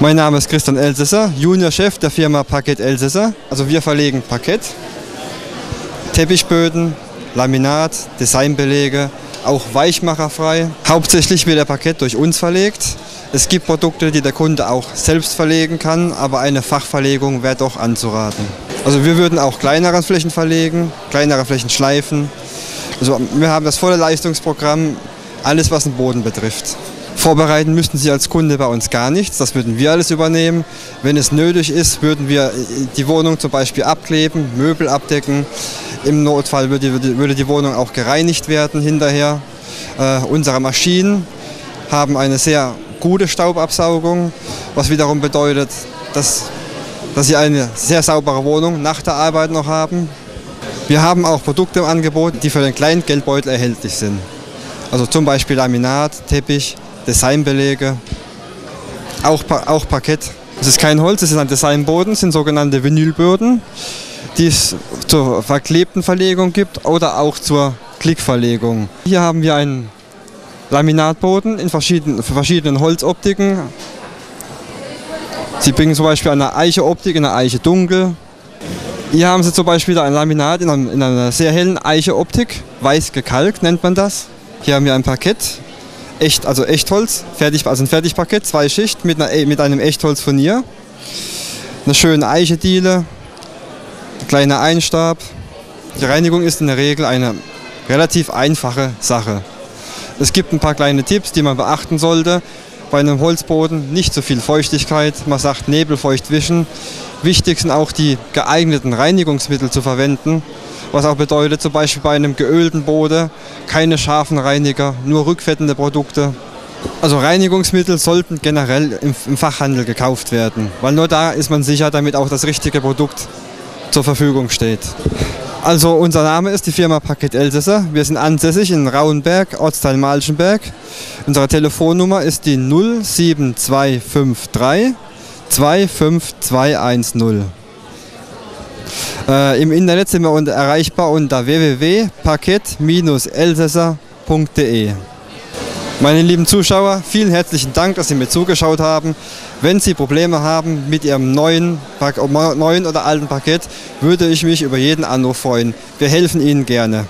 Mein Name ist Christian Elsässer, Juniorchef der Firma Parkett Elsässer. Also wir verlegen Parkett, Teppichböden, Laminat, Designbelege, auch weichmacherfrei. Hauptsächlich wird der Parkett durch uns verlegt. Es gibt Produkte, die der Kunde auch selbst verlegen kann, aber eine Fachverlegung wäre doch anzuraten. Also wir würden auch kleinere Flächen verlegen, kleinere Flächen schleifen. Also wir haben das volle Leistungsprogramm, alles was den Boden betrifft. Vorbereiten müssten Sie als Kunde bei uns gar nichts, das würden wir alles übernehmen. Wenn es nötig ist, würden wir die Wohnung zum Beispiel abkleben, Möbel abdecken. Im Notfall würde die, würde die Wohnung auch gereinigt werden hinterher. Äh, unsere Maschinen haben eine sehr gute Staubabsaugung, was wiederum bedeutet, dass, dass Sie eine sehr saubere Wohnung nach der Arbeit noch haben. Wir haben auch Produkte im Angebot, die für den kleinen Geldbeutel erhältlich sind. Also zum Beispiel Laminat, Teppich, Designbelege, auch, auch Parkett. Es ist kein Holz, es ist ein Designboden, es sind sogenannte Vinylböden, die es zur verklebten Verlegung gibt oder auch zur Klickverlegung. Hier haben wir einen Laminatboden in verschiedenen, verschiedenen Holzoptiken. Sie bringen zum Beispiel eine Eiche-Optik in einer Eiche dunkel. Hier haben Sie zum Beispiel ein Laminat in in einer sehr hellen Eiche-Optik, weiß gekalkt nennt man das. Hier haben wir ein Parkett echt, also Echtholz, fertig, also ein Fertigpaket, zwei Schicht mit, einer, mit einem Echtholzfurnier. Eine schöne Eichediele, ein kleiner Einstab. Die Reinigung ist in der Regel eine relativ einfache Sache. Es gibt ein paar kleine Tipps, die man beachten sollte. Bei einem Holzboden nicht so viel Feuchtigkeit, man sagt nebelfeucht wischen. Wichtig sind auch die geeigneten Reinigungsmittel zu verwenden. Was auch bedeutet, zum Beispiel bei einem geölten Boden keine scharfen Reiniger, nur rückfettende Produkte. Also Reinigungsmittel sollten generell im, Fachhandel gekauft werden, weil nur da ist man sicher, damit auch das richtige Produkt zur Verfügung steht. Also unser Name ist die Firma Paket Elsässer. Wir sind ansässig in Rauenberg, Ortsteil Malchenberg. Unsere Telefonnummer ist die 07253 25210. Äh, Im Internet sind wir unter, erreichbar unter www.parkett-elsässer.de. Meine lieben Zuschauer, vielen herzlichen Dank, dass Sie mir zugeschaut haben. Wenn Sie Probleme haben mit Ihrem neuen, neuen oder alten Parkett, würde ich mich über jeden Anruf freuen. Wir helfen Ihnen gerne.